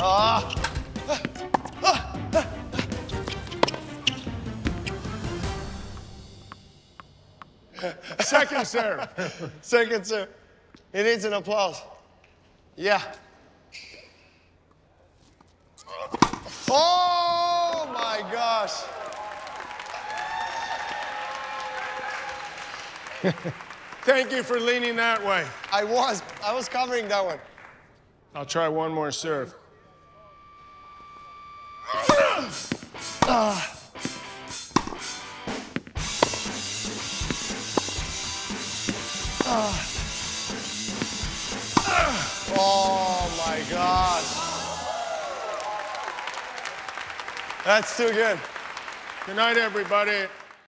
Ah. Second serve. Second serve. He needs an applause. Yeah. Oh my gosh. Thank you for leaning that way. I was. I was covering that one. I'll try one more serve. Ah. Ah. Oh my gosh. That's too good. Good night, everybody.